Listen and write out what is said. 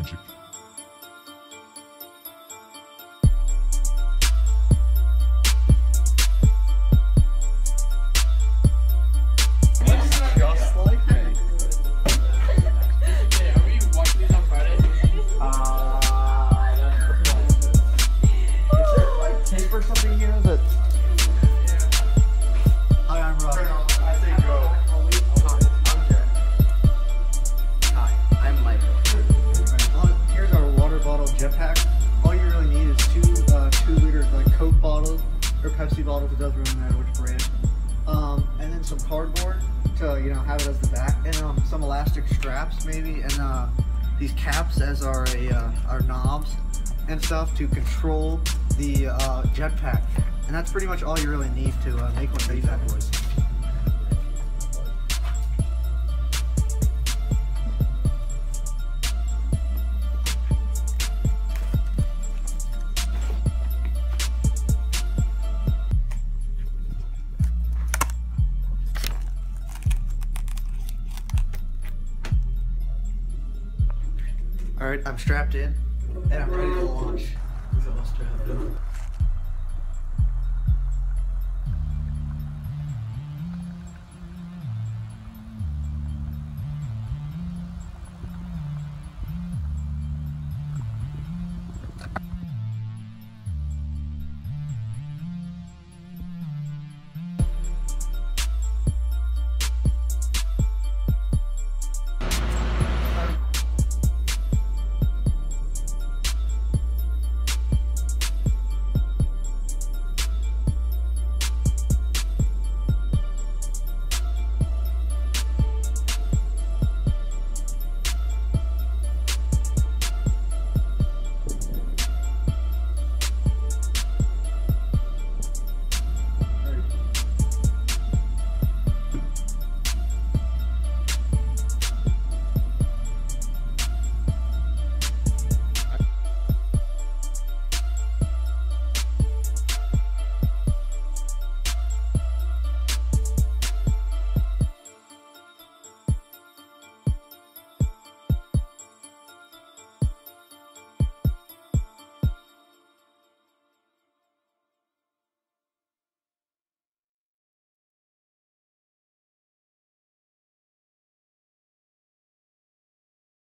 magic. Uh, Tape or something here that? Coke bottles or Pepsi bottles. It doesn't really matter which brand. Um, and then some cardboard to you know have it as the back, and um, some elastic straps maybe, and uh, these caps as our uh, our knobs and stuff to control the uh, jetpack. And that's pretty much all you really need to uh, make one of these bad boys. All right, I'm strapped in and I'm ready to launch. He's all strapped up.